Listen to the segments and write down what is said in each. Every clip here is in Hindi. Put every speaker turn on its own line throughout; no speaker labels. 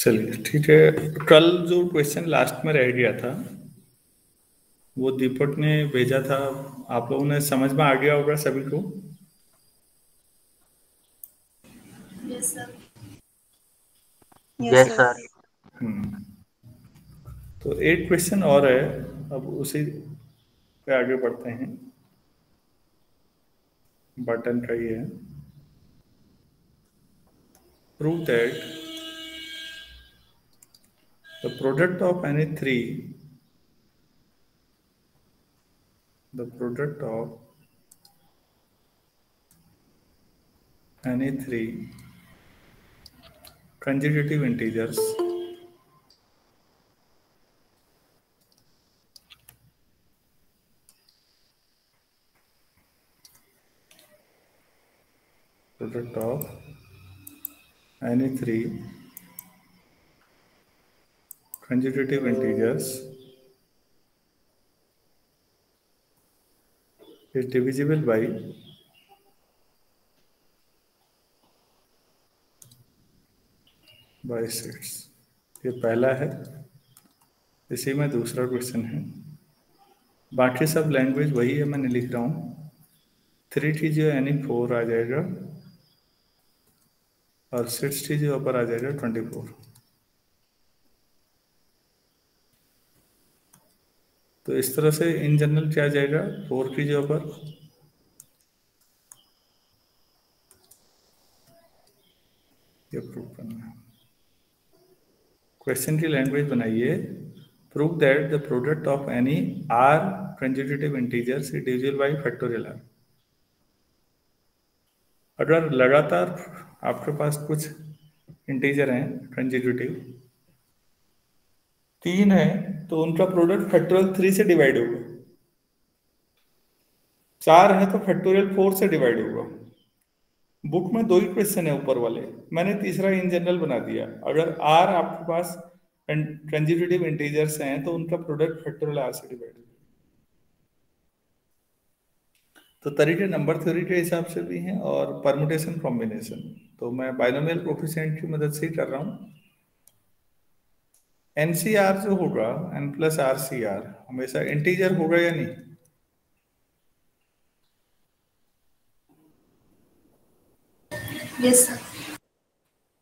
चलिए ठीक है। कल जो क्वेश्चन लास्ट में रह गया था वो दीपक ने भेजा था। आप लोगों ने समझ में आ गया होगा सभी को?
Yes sir
yes sir
hmm. तो एक क्वेश्चन और है अब उसी पे आगे बढ़ते हैं। बटन का ही है। Prove that the product of any three the product of any three consecutive integers product of any three consecutive integers. Is divisible by by six. ये पहला है। इसी में दूसरा क्वेश्चन है। बाकी सब लैंग्वेज वही है मैंने लिख रहा हूँ। थ्री टी जो यानी फोर आ जाएगा। और सिक्स टी जो ऊपर आ जाएगा ट्वेंटी फोर तो इस तरह से इन जनरल क्या जाएगा? फोर की जो ऊपर ये करना क्वेश्चन की लैंग्वेज बनाइए। Prove that the product of any r consecutive integers is divisible by factorial r अगर लगातार आपके पास कुछ इंटीजर हैं कंजिक्यूटिव तीन है तो उनका प्रोडक्ट फैक्टोरियल थ्री से डिवाइड होगा। चार है तो फैक्टोरियल फोर से डिवाइड होगा। बुक में दो ही क्वेश्चन है ऊपर वाले। मैंने तीसरा इन जनरल बना दिया। अगर आर आपके पास कंजिक्यूटिव इंटीजर्स हैं तो उनका प्रोडक्ट फैक्टोरियल आर से डिवाइड होगा। तो तरीके नंबर थ्योरी के हिसाब से भी हैं और परमुटेशन कॉम्बिनेशन तो मैं बाइनोमियल कोफिशिएंट की मदद से ही कर रहा हूँ। एनसीआर जो होगा n plus r C r हमेशा इंटीजर होगा या नहीं?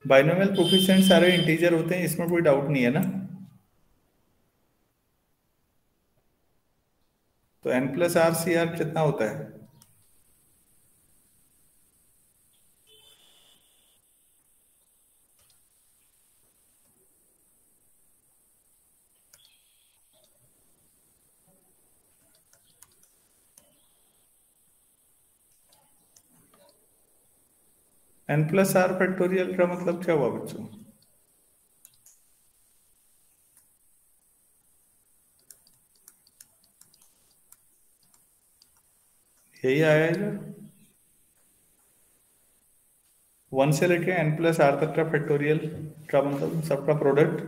बाइनोमियल कोफिशिएंट सारे इंटीजर होते हैं इसमें कोई डाउट नहीं है ना? तो n plus r C r कितना होता है? एन प्लस आर फैक्टोरियल का मतलब क्या हुआ बच्चों? यही आएगा वन से लेके एन प्लस आर तक का फैक्टोरियल का मतलब सबका product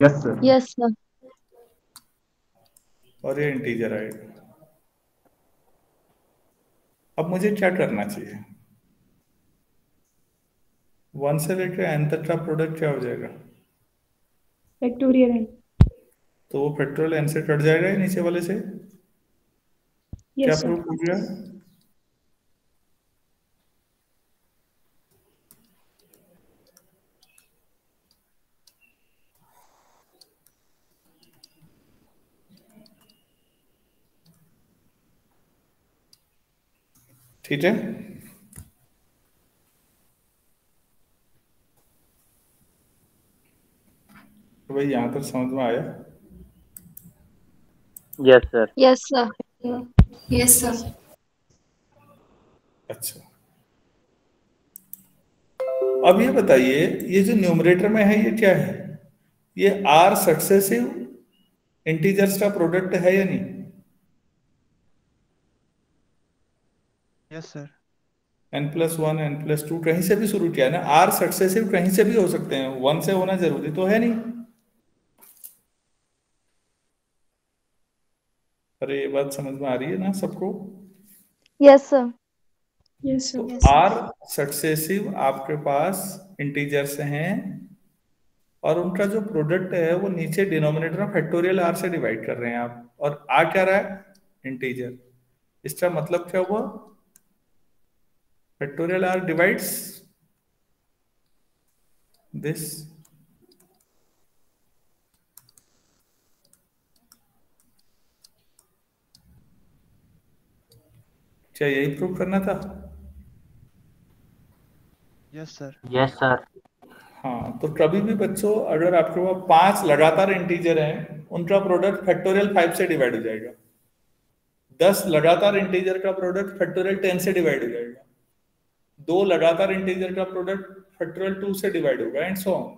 yes sir
yes sir
और ये इंटीजर आएगा अब मुझे क्या करना चाहिए? वन से लेकर एन तक का प्रोडक्ट क्या हो जाएगा?
फैक्टोरियल एन
तो वो पेट्रोल एन से कट जाएगा नीचे वाले से?
Yes, क्या
प्रूफ हो गया? ठीक है तो भाई यहाँ तक समझ में आया?
Yes sir
yes sir
yes sir
अच्छा। अब ये बताइए ये जो न्यूमरेटर में है ये क्या है? ये आर सक्सेसिव इंटीजर्स का प्रोडक्ट है या नहीं?
Yes sir
n plus one n plus two कहीं से भी शुरू किया है ना? आर सक्सेसिव कहीं से भी हो सकते हैं। वन से होना ज़रूरी तो है नहीं। अरे ये बात समझ में आ रही है ना सबको?
Yes sir sir.
तो आर सक्सेसिव आपके पास इंटीजर्स हैं और उनका जो प्रोडक्ट है वो नीचे डिनोमिनेटर में फैक्टोरियल आर से डिवाइड कर रहे हैं आप। और आर क्या रहा है? इंटीजर इसका मतलब क्या हुआ? फैक्टोरियल आर डिवाइड्स दिस क्या यही प्रूव करना था?
यस सर
यस सर
हाँ तो कभी भी बच्चों अगर आपके पास पाँच लगातार इंटीजर हैं उनका प्रोडक्ट फैक्टोरियल फाइव से डिवाइड हो जाएगा। दस लगातार इंटीजर का प्रोडक्ट फैक्टोरियल टेन से डिवाइड हो जाएगा। दो लगातार इंटीजर का प्रोडक्ट फैक्टोरियल टू से डिवाइड होगा एंड सो ऑन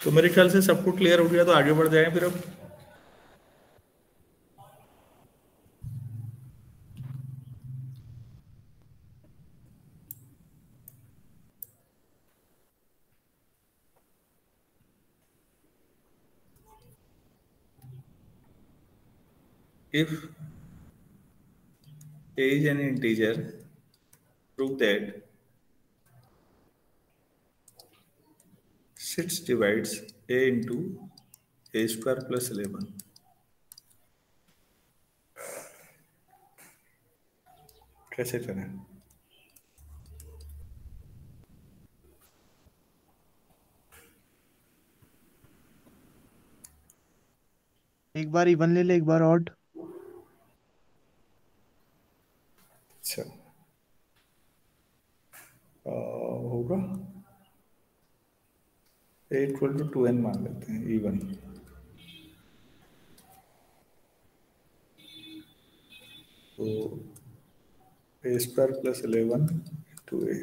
तो मेरे ख्याल से सबको क्लियर हो गया तो आगे बढ़ जाए फिर अब if a is an integer prove that 6 divides a into a square plus 11 कैसे करें
एक बार इवन ले ले एक बार ऑड
अच्छा। होगा। A equal to two n मान लेते हैं इवन तो a square plus eleven two a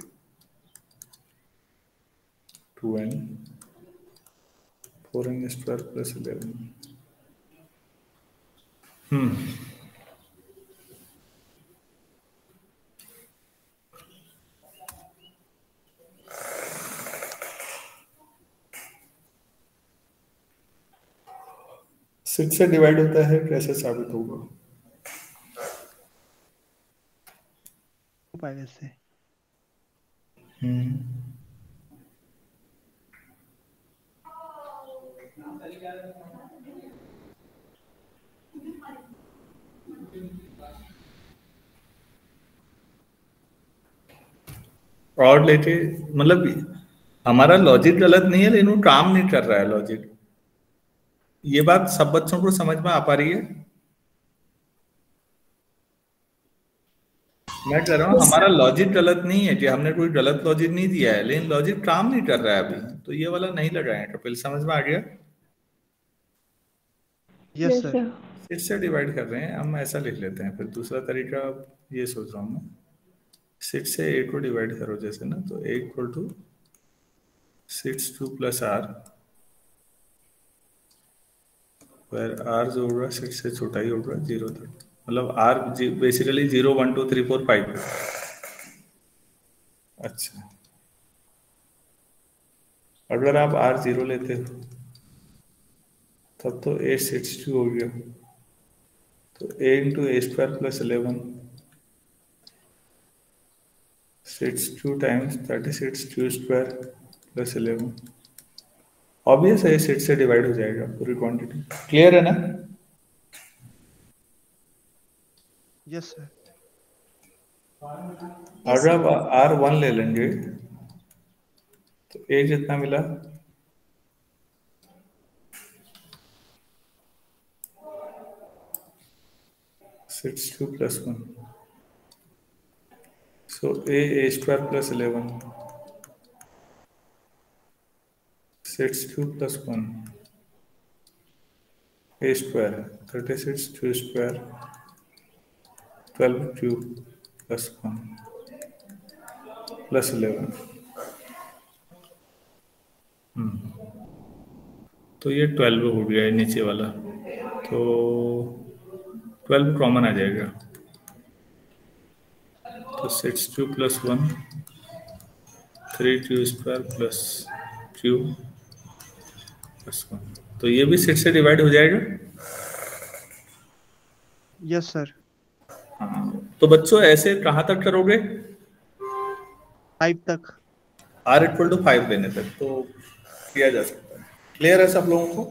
two n four n square plus eleven hmm six से डिवाइड होता है कैसे साबित होगा।
पहले से
हम्म। मतलब हमारा लॉजिक गलत नहीं है लेकिन वो काम नहीं कर रहा है लॉजिक ये बात सब बच्चों को समझ में आ पा रही है? मैं कह रहा हूँ हमारा लॉजिक गलत नहीं है कि हमने कोई गलत लॉजिक नहीं दिया है लेकिन लॉजिक काम नहीं कर रहा है अभी तो ये वाला नहीं लगाए कपिल समझ में आ गया?
Yes sir
sir.
से डिवाइड कर रहे हैं हम ऐसा लिख लेते हैं फिर दूसरा तरीका ये सोच रहा हूँ मैं। सिक्स से एट को डिवाइड करो जैसे ना तो a equal to six two plus r where r जो होगा सिक्स से छोटा ही होगा ज़ीरो तक मतलब r basically zero one two three four five अच्छा। अगर आप r ज़ीरो लेते हो, तब तो a सिक्स टू हो गया। तो a into a square plus eleven six two times thirty six two square plus eleven obvious है सिक्स से डिवाइड हो जाएगा पूरी क्वांटिटी क्लियर है ना?
यस सर
अगर आप आर वन ले लेंगे तो ए कितना मिला? Six two plus one so a a square plus eleven six two plus one a square thirty six two square twelve cube plus one plus eleven तो ये ट्वेल्व हो गया है नीचे वाला। तो ट्वेल्व कॉमन आ जाएगा। तो six two plus one three two square plus q one तो ये भी सिक्स से डिवाइड हो जाएगा?
यस सर
हाँ। तो बच्चों ऐसे कहाँ तक करोगे?
फाइव तक।
आर इक्वल टू फाइव लेने तक। तो किया जा सकता है। क्लियर है सब लोगों को?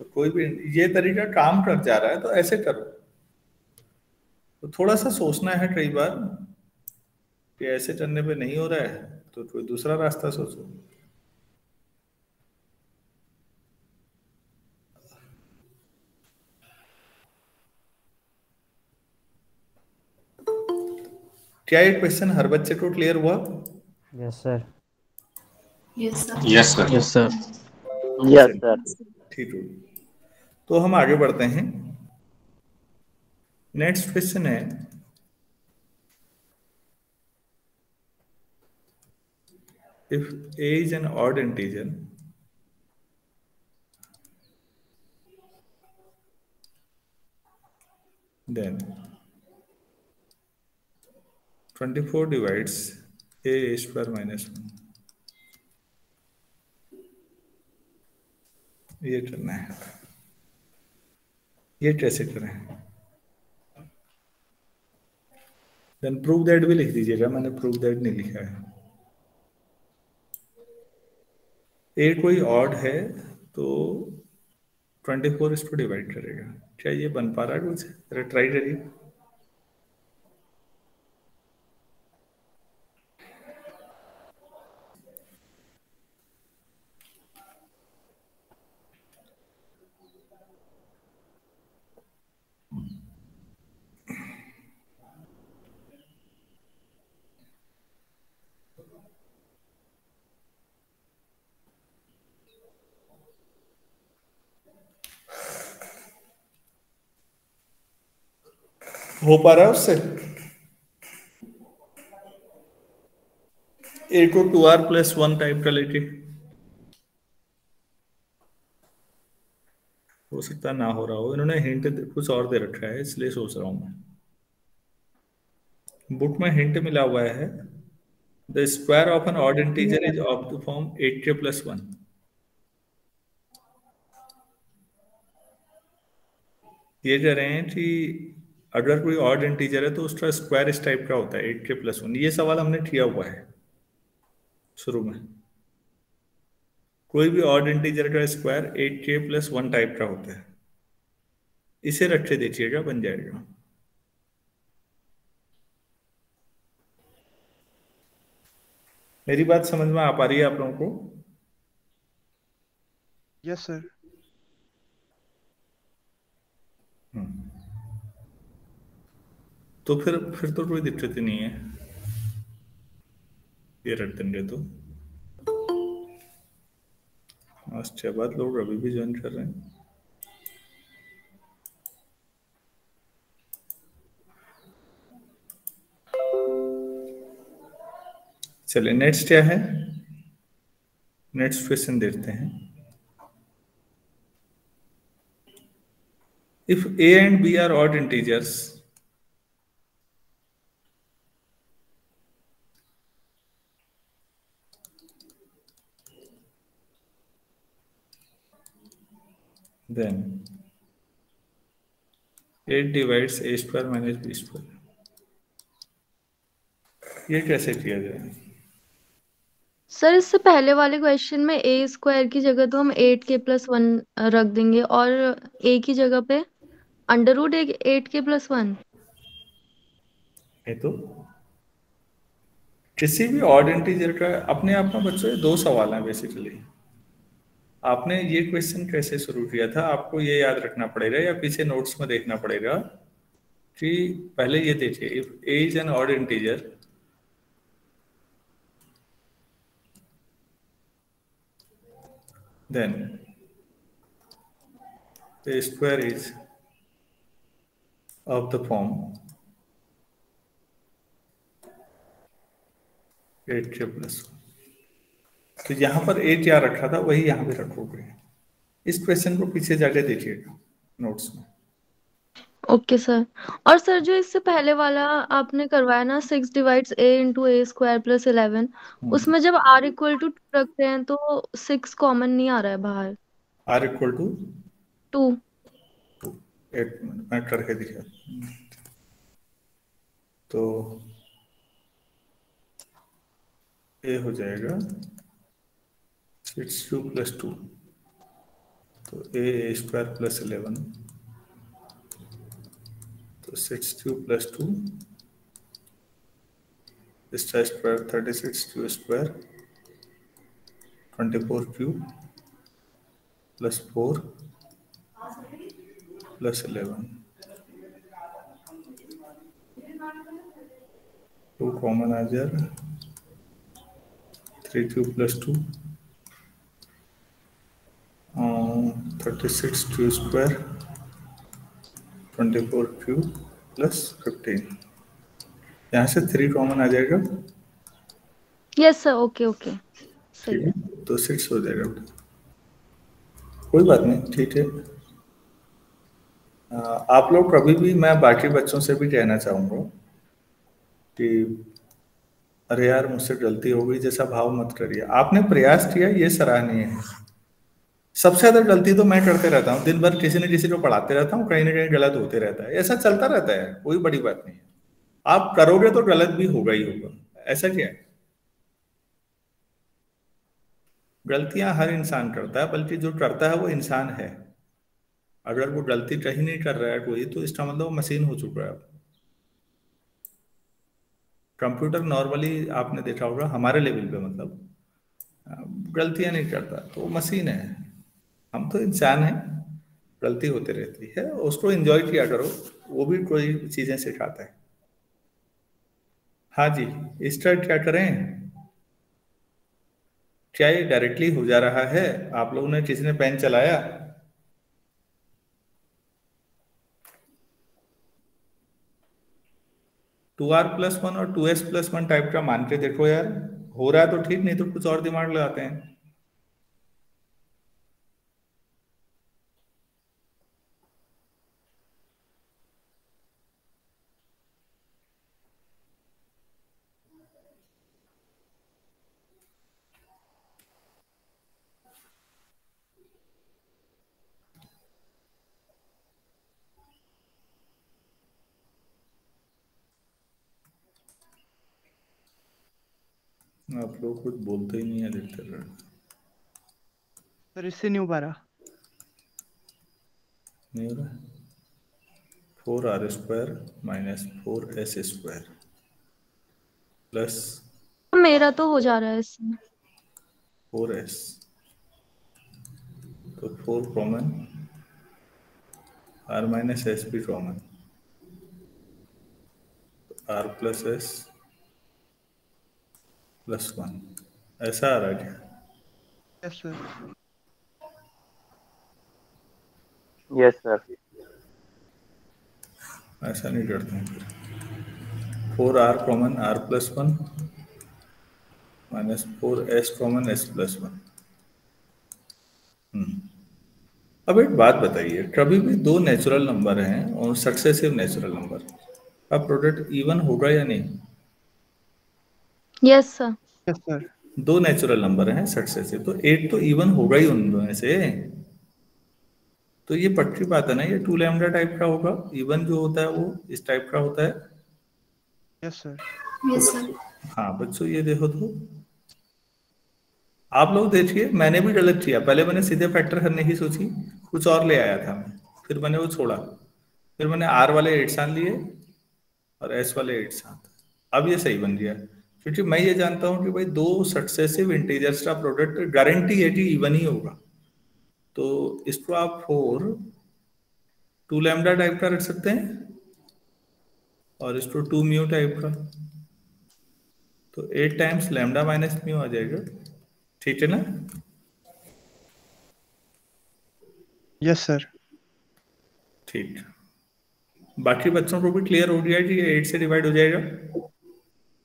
तो कोई भी ये तरीका काम कर जा रहा है तो ऐसे करो। तो थोड़ा सा सोचना है कई बार कि ऐसे करने पे नहीं हो रहा है तो कोई दूसरा रास्ता सोचो। क्या ये क्वेश्चन हर बच्चे को क्लियर हुआ?
Yes sir
yes sir
yes sir
yes sir
ठीक है। तो हम आगे बढ़ते हैं। नेक्स्ट क्वेश्चन है। If a is an odd integer then 24 divides a square minus 1 ये करना है। ये कैसे करें? देन प्रूव दैट भी लिख दीजिएगा, मैंने प्रूव दैट नहीं लिखा है। ए कोई ऑड है तो 24 इसको डिवाइड करेगा। क्या ये बन पा रहा है कुछ? ट्राई करिए। हो पा रहा है उससे? ए को two r plus one type का लेके। हो सकता ना हो रहा हो। इन्होंने हिंट कुछ और दे रखा है, इसलिए सोच रहा हूँ मैं। बुक में हिंट मिला हुआ है। The square of an odd integer is of the form eight plus one ये कह रहे हैं कि अगर कोई ऑड इंटीजर है तो उसका स्क्वायर इस टाइप का होता है एट के प्लस वन ये सवाल हमने किया हुआ है शुरू में। कोई भी ऑड इंटीजर का square eight k plus one type का होता है। इसे रख देखिएगा, बन जाएगा। मेरी बात समझ में आ पा रही है आप लोगों को?
यस सर
तो फिर फिर तो कोई दिक्कत ही नहीं है। ये रख देंगे तो। उसके बाद लोग अभी भी ज्वाइन कर रहे हैं। चलिए नेक्स्ट क्या है? नेक्स्ट क्वेश्चन देखते हैं। If a and b are odd integers then 8 divides a square minus b square. ये कैसे किया जाए?
सर इससे पहले वाले क्वेश्चन में ए स्क्वायर की जगह तो हम एट के प्लस वन रख देंगे और ए की जगह पे under root eight k plus one
है तो किसी भी ऑड इंटीजर का अपने आप में बच्चों दो सवाल हैं बेसिकली आपने ये क्वेश्चन कैसे शुरू किया था? आपको ये याद रखना पड़ेगा या पीछे नोट्स में देखना पड़ेगा कि पहले ये देखिए if a is an odd integer then the square is of the form 8k plus तो यहाँ पर ए क्या रखा था वही यहाँ पे रखोगे इस क्वेश्चन को पीछे जाके देखिएगा नोट्स में।
ओके okay, सर और सर जो इससे पहले वाला आपने करवाया ना six divides a into a square plus eleven उसमें जब आर इक्वल टू टू रखते हैं तो सिक्स कॉमन नहीं आ रहा है बाहर।
आर इक्वल टू
टू
एक मिनट मैं करके दिखा। तो ए हो जाएगा। सिक्स टू प्लस टू तो ए स्क्वायर प्लस इलेवन तो सिक्स क्यू प्लस टू इसका square thirty six q square twenty four q plus four plus eleven two common आ जाएगा three q plus two thirty six q square twenty four q plus fifteen यहाँ से थ्री कॉमन आ जाएगा?
यस सर ओके ओके सही
है तो सिक्स हो जाएगा। कोई बात नहीं ठीक है। आप लोग कभी भी मैं बाकी बच्चों से भी कहना चाहूँगा कि अरे यार मुझसे गलती हो गई जैसा भाव मत करिए। आपने प्रयास किया ये सराहनीय है। सबसे ज़्यादा गलती तो मैं करते रहता हूँ। दिन भर किसी न किसी को पढ़ाते रहता हूँ, कहीं ना कहीं गलत होते रहता है। ऐसा चलता रहता है, कोई बड़ी बात नहीं है। आप करोगे तो गलत भी होगा ही होगा। ऐसा क्या है? गलतियाँ हर इंसान करता है, बल्कि जो करता है वो इंसान है। अगर वो गलती कहीं नहीं कर रहा है कोई तो इसका मतलब वो मशीन हो चुका है कंप्यूटर नॉर्मली आपने देखा होगा, हमारे लेवल पे मतलब गलतियाँ नहीं करता तो मशीन है। हम तो इंसान हैं, गलती होती रहती है, उसको एंजॉय किया करो, वो भी कोई चीज़ें सिखाता है। हाँ जी स्टार्ट क्या करें? क्या ये डायरेक्टली हो जा रहा है? आप लोगों ने किसी ने पेन चलाया? टू आर प्लस वन और two s plus one type का मान के देखो यार, हो रहा है तो ठीक, नहीं तो कुछ और दिमाग लगाते हैं। आप लोग कुछ बोलते ही नहीं है देखते रहे
सर इससे नहीं हो पा रहा।
नहीं हो रहा four r square minus four s square plus
मेरा तो हो जा रहा है इसमें
फोर एस। तो four common r minus s भी common. R plus s plus one. ऐसा आ रहा क्या?
यस सर
यस सर
ऐसा नहीं करते हैं फिर। Four r common r plus one minus four s common s plus one अब एक बात बताइए कभी भी दो नेचुरल नंबर हैं और सक्सेसिव नेचुरल नंबर का प्रोडक्ट इवन होगा या नहीं?
यस सर
यस सर
दो नेचुरल नंबर हैं सक्सेसिव तो एट तो इवन होगा ही उन दोनों से। तो ये पक्की बात है ना ये टू लैम्डा टाइप का होगा। इवन जो होता है वो इस टाइप का होता है।
यस सर
यस सर
हाँ बच्चों ये देखो तो। आप लोग देखिए मैंने भी गलत किया। पहले मैंने सीधे फैक्टर करने की सोची। कुछ और ले आया था मैं। फिर मैंने वो छोड़ा। फिर मैंने आर वाले एट सान लिए और एस वाले एट साथ अब ये सही बन गया। क्योंकि मैं ये जानता हूँ कि भाई दो सक्सेसिव इंटीजर्स का प्रोडक्ट गारंटी है कि इवन ही होगा। तो इसको आप फोर टू लैम्डा टाइप का रख सकते हैं और इसको टू म्यू टाइप का। तो eight times lambda minus mu आ जाएगा। ठीक है ना?
यस सर
ठीक। बाकी बच्चों को भी क्लियर हो गया कि एट से डिवाइड हो जाएगा।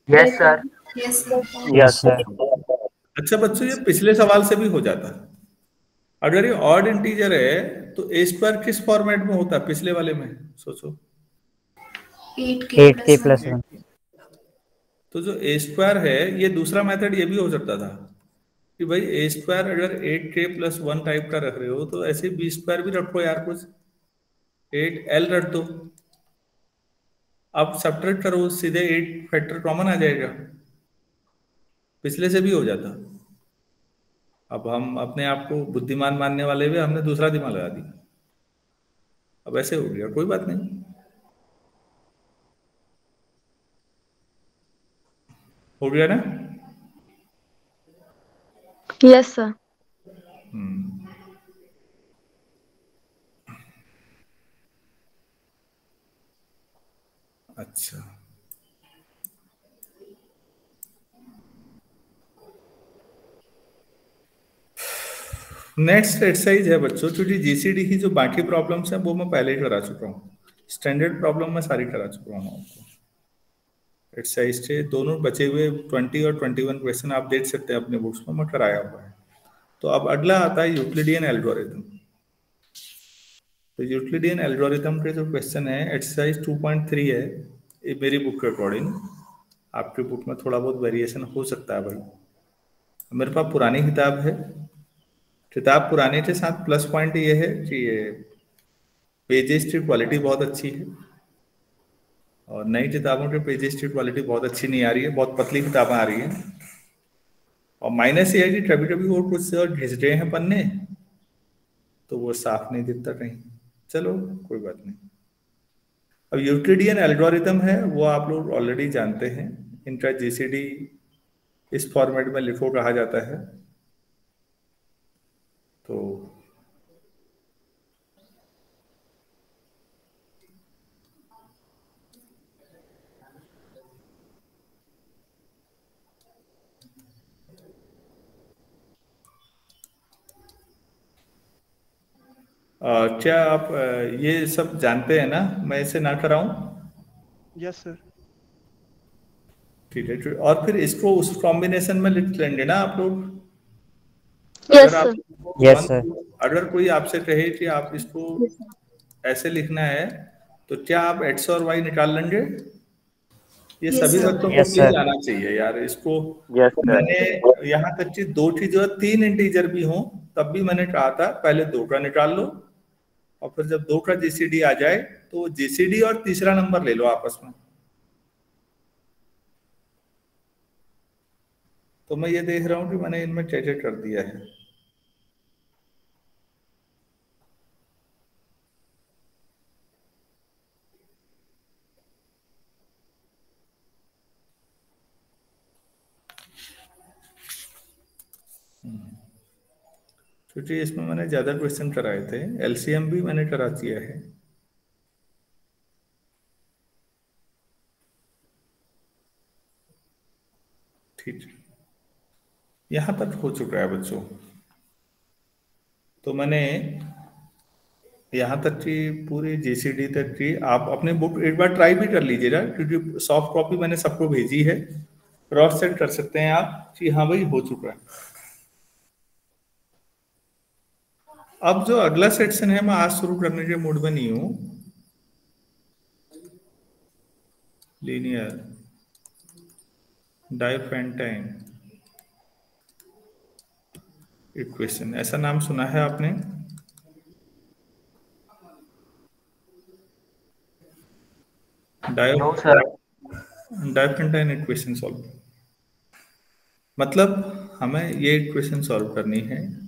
यस सर
यस सर
अच्छा बच्चों ये पिछले सवाल से भी हो जाता। है अगर ये ऑड इंटीजर है तो ए स्क्वायर किस फॉर्मेट में होता है? पिछले वाले में सोचो।
एट के
एट के प्लस वन
तो जो ए स्क्वायर है ये दूसरा मेथड ये भी हो सकता था। कि भाई ए स्क्वायर अगर eight k plus one type का रख रहे हो तो ऐसे बी स्क्वायर भी रखो यार कुछ। एट एल रख दो। अब सब्ट्रैक्ट करो सीधे एट फैक्टर कॉमन आ जाएगा। पिछले से भी हो जाता। अब हम अपने आप को बुद्धिमान मानने वाले हुए हमने दूसरा दिमाग लगा दिया। अब ऐसे हो गया कोई बात नहीं। हो गया ना?
Yes sir
hmm. अच्छा। नेक्स्ट एक्सरसाइज है बच्चों, क्योंकि जीसीडी की जो बाकी प्रॉब्लम्स हैं, वो मैं पहले ही करा चुका हूँ। स्टैंडर्ड प्रॉब्लम मैं सारी करा चुका हूँ आपको। एक्सरसाइज से दोनों बचे हुए ट्वेंटी और ट्वेंटी वन क्वेश्चन आप देख सकते हैं अपने बुक्स में, मैं कराया हुआ है। तो अब अगला आता है यूक्लिडियन एल्गोरिथम तो यूक्लिडियन एल्गोरिथम के जो क्वेश्चन है एक्सरसाइज 2.3 है, ये मेरी बुक के अकॉर्डिंग आपकी बुक में थोड़ा बहुत वेरिएशन हो सकता है भाई। मेरे पास पुरानी किताब है। किताब पुराने के साथ प्लस पॉइंट ये है कि ये पेजेस की क्वालिटी बहुत अच्छी है। और नई किताबों के पेजेस की क्वालिटी बहुत अच्छी नहीं आ रही है, बहुत पतली किताबें आ रही है। और माइनस ये है कि कभी कभी वो कुछ घिस रहे हैं पन्ने तो वो साफ़ नहीं दिखता कहीं। चलो, कोई बात नहीं। अब यूक्लिडियन एल्गोरिथम है, वो आप लोग ऑलरेडी जानते हैं। इनका जीसीडी इस फॉर्मेट में लिखो कहा जाता है तो आ, क्या आप ये सब जानते हैं ना? मैं इसे ना कराऊं?
यस सर
ठीक है ठीक और फिर इसको उस कॉम्बिनेशन में लिख लेंगे ना आप लोग?
यस
अगर
सर
Yes,
अगर कोई आपसे कहे कि आप इसको ऐसे लिखना है तो क्या आप एक्स और वाई निकाल लेंगे? ये
Yes,
सभी. बच्चों को
Yes,
चाहिए यार इसको
यस सर
मैंने यहाँ तक कि दो की जो तीन इंटीजर भी हो तब भी मैंने कहा था पहले दो का निकाल लो और फिर जब दो का जेसीडी आ जाए तो जेसीडी और तीसरा नंबर ले लो आपस में। तो मैं ये देख रहा हूँ कि मैंने इनमें क्या कर दिया है। क्योंकि इसमें मैंने ज़्यादा क्वेश्चन कराए थे। एलसीएम भी मैंने करा दिया है। ठीक। यहाँ तक हो चुका है बच्चों। तो मैंने यहाँ तक की पूरी जेसीडी तक की। आप अपने बुक एक बार ट्राई भी कर लीजिएगा, क्योंकि सॉफ्ट कॉपी मैंने सबको भेजी है। क्रॉस चेक कर सकते हैं आप कि हाँ भाई हो चुका है। अब जो अगला सेक्शन है मैं आज शुरू करने के मूड में नहीं हूँ। लीनियर डाइफेंटाइन इक्वेशन ऐसा नाम सुना है आपने? डाइफेंटाइन इक्वेशन सॉल्व मतलब हमें ये इक्वेशन सॉल्व करनी है।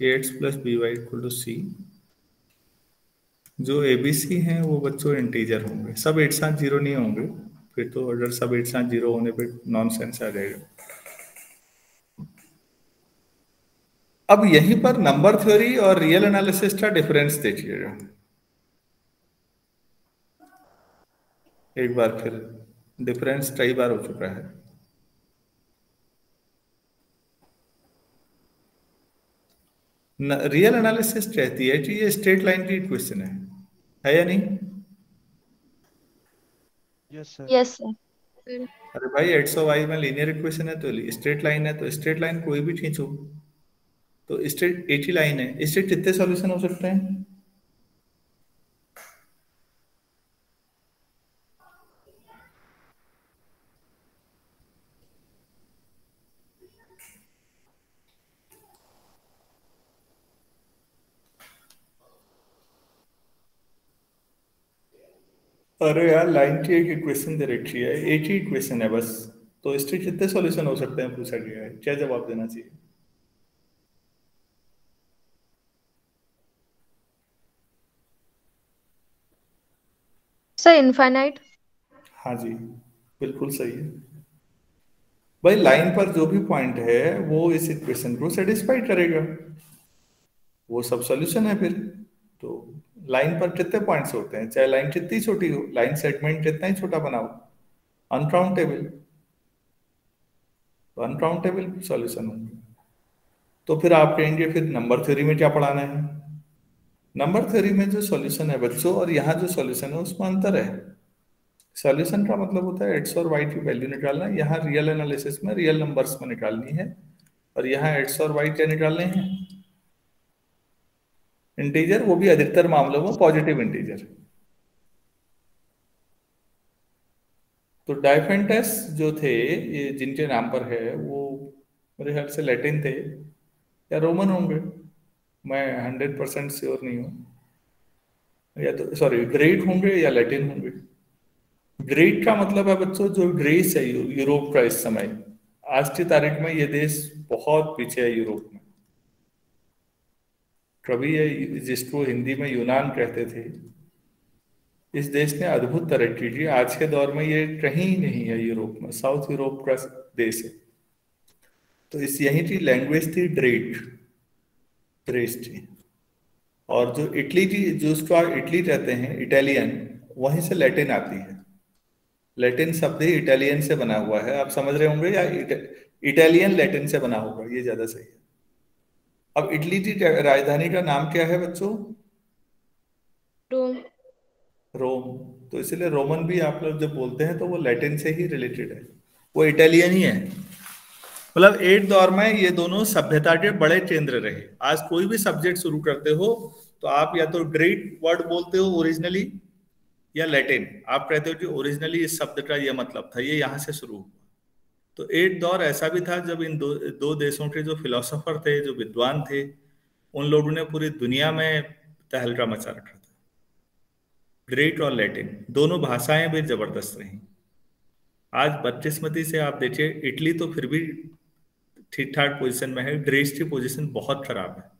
X plus b y equal to c जो ए बी सी हैं, वो बच्चों इंटीजर होंगे। सब एक साथ ज़ीरो नहीं होंगे। फिर तो अगर सब एक साथ ज़ीरो होने पे नॉन सेंस आ जाएगा। अब यहीं पर नंबर थ्योरी और रियल एनालिसिस का डिफरेंस देखिएगा। एक बार फिर डिफरेंस कई बार हो चुका है। रियल एनालिसिस कहती है कि ये स्ट्रेट लाइन की इक्वेशन है। है या नहीं?
यस सर
यस सर
अरे भाई एक्स और वाई में लीनियर इक्वेशन है तो स्ट्रेट लाइन है तो स्ट्रेट लाइन कोई भी खींचो। तो स्ट्रेट एटी ही लाइन है। स्ट्रेट कितने सॉल्यूशन हो सकते हैं? अरे यार लाइन की एक इक्वेशन दे रखी है एक ही इक्वेशन है बस। तो इसके कितने सॉल्यूशन हो सकते हैं पूछा गया है। क्या जवाब देना चाहिए?
सर इनफाइनाइट
हाँ जी बिल्कुल सही है। भाई लाइन पर जो भी पॉइंट है वो इस इक्वेशन को सेटिस्फाई करेगा। वो सब सॉल्यूशन है फिर तो लाइन पर कितने पॉइंट्स होते हैं? चाहे लाइन कितनी छोटी हो, लाइन सेगमेंट कितना ही छोटा बनाओ अनकाउंटेबल तो अनकाउंटेबल सॉल्यूशन होंगे। तो फिर आप कहेंगे फिर नंबर थ्योरी में क्या पढ़ाना है? नंबर थ्योरी में जो सॉल्यूशन है बच्चों, और यहाँ जो सॉल्यूशन है, उसमें अंतर है। सॉल्यूशन का मतलब होता है एक्स और वाई की वैल्यू निकालना, यहाँ रियल एनालिसिस में रियल नंबर्स में निकालनी है, और यहाँ एक्स और वाई क्या निकालने हैं? इंटीजर वो भी अधिकतर मामलों में पॉजिटिव इंटीजर तो डाइफेंटस जो थे, ये जिनके नाम पर है, वो मेरे ख्याल से लैटिन थे, या रोमन होंगे। मैं हंड्रेड परसेंट श्योर नहीं हूँ। या तो सॉरी ग्रेट होंगे या लैटिन होंगे। ग्रेट का मतलब है बच्चों, जो ग्रेस है यूरोप का इस समय। आज की तारीख में ये देश बहुत पीछे है यूरोप में। कभी ये जिसको हिंदी में यूनान कहते थे, इस देश ने अद्भुत तरक्की की। आज के दौर में ये कहीं नहीं है यूरोप में, साउथ यूरोप का देश है। तो इस यही की लैंग्वेज थी ड्रेट ड्रेस थी और जो इटली की, जो उसको इटली कहते हैं इटालियन वहीं से लैटिन आती है। लैटिन शब्द ही इटालियन से बना हुआ है। आप समझ रहे होंगे या इटालियन लैटिन से बना होगा, ये ज़्यादा सही है। अब इटली की राजधानी का नाम क्या है बच्चों?
रोम।
रोम। तो इसलिए रोमन भी आप लोग जब बोलते हैं तो वो लैटिन से ही रिलेटेड है। वो इटालियन ही है। मतलब एट दौर में ये दोनों सभ्यता के बड़े केंद्र रहे। आज कोई भी सब्जेक्ट शुरू करते हो तो आप या तो ग्रेट वर्ड बोलते हो ओरिजिनली या लैटिन आप कहते हो कि ओरिजिनली इस शब्द का यह मतलब था ये यहाँ से शुरू हुआ। तो एक दौर ऐसा भी था जब इन दो दो देशों के जो फिलोसोफर थे, जो विद्वान थे, उन लोगों ने पूरी दुनिया में तहलका मचा रखा था। ग्रेट और लैटिन दोनों भाषाएँ भी ज़बरदस्त रही। आज बदकिस्मती से आप देखिए, इटली तो फिर भी ठीक ठाक पोजीशन में है ग्रेस की पोजीशन बहुत खराब है।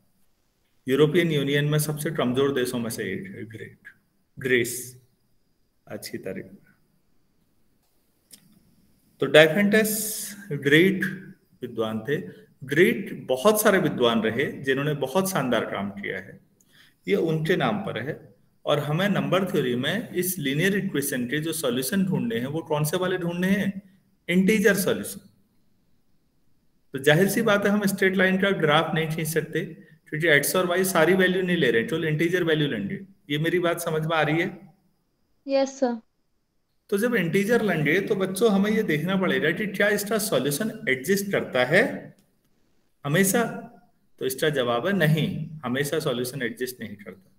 यूरोपियन यूनियन में सबसे कमज़ोर देशों में से एक है ग्रेट ग्रेस अच्छी तरह तो डाइफेंटस ग्रेट विद्वान थे। ग्रेट बहुत सारे विद्वान रहे जिन्होंने बहुत शानदार काम किया है। ये उनके नाम पर है और हमें नंबर थ्योरी में इस लीनियर इक्वेशन के जो सॉल्यूशन ढूँढने हैं वो कौन से वाले ढूँढने हैं? इंटीजर सॉल्यूशन तो ज़ाहिर सी बात है हम स्ट्रेट लाइन का ग्राफ नहीं खींच सकते क्योंकि एक्स और वाई सारी वैल्यू नहीं ले रहे चलो इंटीजर वैल्यू लेंगे। ये मेरी बात समझ में आ रही है?
यस yes, सर
तो जब इंटीजर लेंगे तो बच्चों हमें ये देखना पड़ेगा कि क्या इसका सॉल्यूशन एग्जिस्ट करता है। हमेशा तो इसका जवाब है नहीं, हमेशा सॉल्यूशन एग्जिस्ट नहीं करता।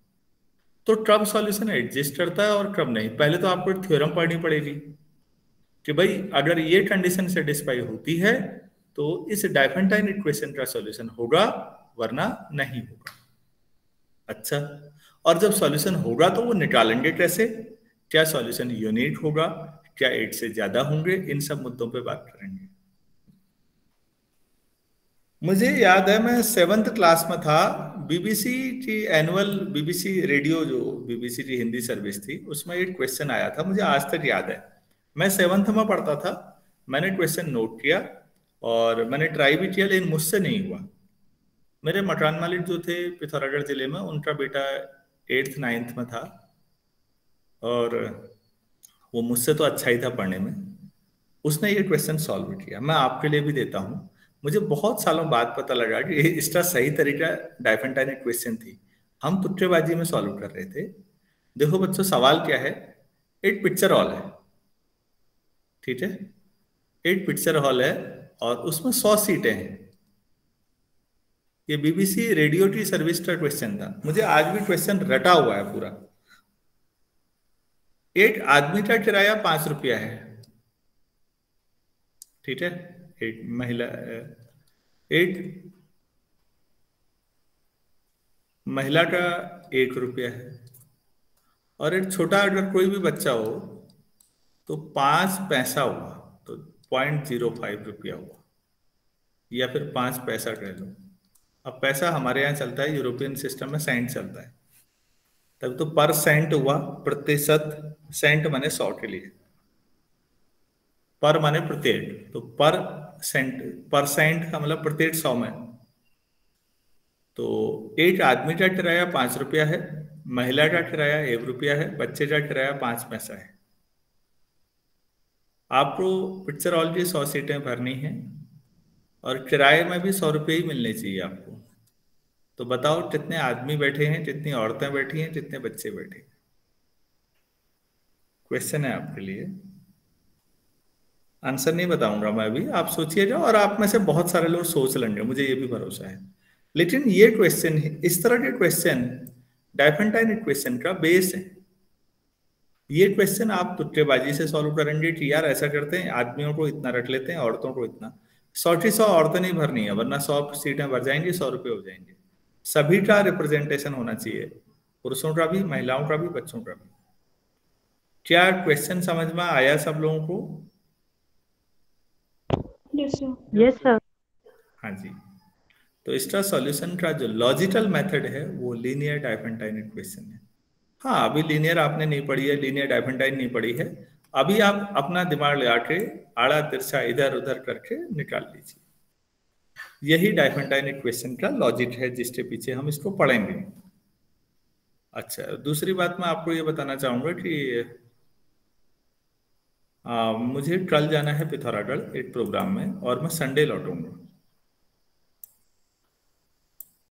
तो कब सॉल्यूशन एग्जिस्ट करता है और कब नहीं। पहले तो आपको थ्योरम पढ़नी पड़ेगी कि भाई, अगर ये कंडीशन सेटिस्फाई होती है तो इस डाइफेंटाइन इक्वेशन का सॉल्यूशन होगा, वरना नहीं होगा। अच्छा? और जब सॉल्यूशन होगा तो वो निकालेंगे कैसे? क्या सॉल्यूशन यूनिट होगा, क्या एट से ज़्यादा होंगे, इन सब मुद्दों पे बात करेंगे। मुझे याद है, मैं सेवंथ क्लास में था बीबीसी की एनुअल बीबीसी रेडियो जो बीबीसी की हिंदी सर्विस थी, उसमें एक क्वेश्चन आया था, मुझे आज तक याद है। मैं सेवंथ में पढ़ता था, मैंने क्वेश्चन नोट किया, और मैंने ट्राई भी किया, लेकिन मुझसे नहीं हुआ। मेरे मकान मालिक जो थे, पिथौरागढ़ ज़िले में, उनका बेटा एट्थ नाइन्थ में था और वो मुझसे तो अच्छा ही था पढ़ने में। उसने ये क्वेश्चन सॉल्व किया। मैं आपके लिए भी देता हूँ। मुझे बहुत सालों बाद पता लगा कि इसका सही तरीका डाइफेंटाइन क्वेश्चन थी। हम तुक्केबाजी में सॉल्व कर रहे थे। देखो बच्चों, सवाल क्या है? एक पिक्चर हॉल है। ठीक है? एक पिक्चर हॉल है और उसमें सौ सीटें हैं। ये बीबीसी रेडियो टी सर्विस का क्वेश्चन था। मुझे आज भी क्वेश्चन रटा हुआ है पूरा। एक आदमी का किराया पाँच रुपया है। ठीक है? एक महिला एक महिला का एक रुपया है। और एक छोटा अगर कोई भी बच्चा हो तो पाँच पैसा हुआ तो पॉइंट ज़ीरो फाइव रुपया हुआ। या फिर पाँच पैसा कह लो। अब पैसा हमारे यहाँ चलता है, यूरोपियन सिस्टम में सेंट चलता है। तब तो पर सेंट हुआ, प्रतिशत सेंट माने सौ के लिए। पर माने प्रत्येक तो पर सेंट परसेंट का मतलब प्रत्येक सौ में। तो एक आदमी का किराया पाँच रुपया है, महिला का किराया एक रुपया है, बच्चे का किराया पाँच पैसा है। आपको पिक्चर ऑलरेडी सौ सीटें भरनी है, और किराए में भी सौ रुपये ही मिलने चाहिए आपको। तो बताओ कितने आदमी बैठे हैं कितनी औरतें बैठी हैं कितने बच्चे बैठे हैं? क्वेश्चन है आपके लिए। आंसर नहीं बताऊँगा मैं अभी। आप सोचिएगा और आप में से बहुत सारे लोग सोच लेंगे, मुझे ये भी भरोसा है। लेकिन ये क्वेश्चन इस तरह के क्वेश्चन डाइफेंटाइन क्वेश्चन का बेस है। ये क्वेश्चन आप तुक्केबाजी से सॉल्व करेंगे कि यार ऐसा करते हैं, आदमियों को इतना रख लेते हैं, औरतों को इतना। सौ की सौ औरतें नहीं भरनी है, वरना सौ सीटें भर जाएँगी, सौ रुपये हो जाएँगे। सभी का रिप्रेजेंटेशन होना चाहिए। पुरुषों का भी महिलाओं का भी बच्चों का भी। क्या क्वेश्चन समझ में आया सब लोगों को?
यस सर
यस सर
हाँ जी। तो इसका सॉल्यूशन का जो लॉजिकल मेथड है वो लीनियर डाइफेंटाइन इक्वेशन है। हाँ अभी लीनियर आपने नहीं पढ़ी है लीनियर डाइफेंटाइन नहीं पढ़ी है। अभी आप अपना दिमाग लगा के आड़ा तिरछा इधर उधर करके निकाल लीजिए। यही डाइफेंटाइन इक्वेशन का लॉजिक है जिसके पीछे हम इसको पढ़ेंगे। अच्छा दूसरी बात मैं आपको ये बताना चाहूँगा कि आ, मुझे कल जाना है पिथौरागढ़ एक प्रोग्राम में और मैं संडे लौटूँगा।